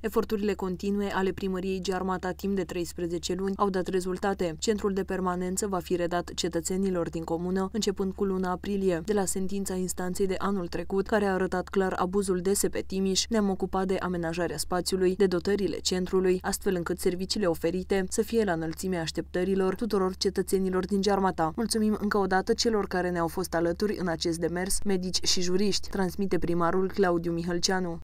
Eforturile continue ale primăriei Gearmata timp de 13 luni au dat rezultate. Centrul de permanență va fi redat cetățenilor din comună începând cu luna aprilie. De la sentința instanței de anul trecut, care a arătat clar abuzul dese pe Timiș, ne-am ocupat de amenajarea spațiului, de dotările centrului, astfel încât serviciile oferite să fie la înălțimea așteptărilor tuturor cetățenilor din Gearmata. Mulțumim încă o dată celor care ne-au fost alături în acest demers, medici și juriști, transmite primarul Claudiu Mihălceanu.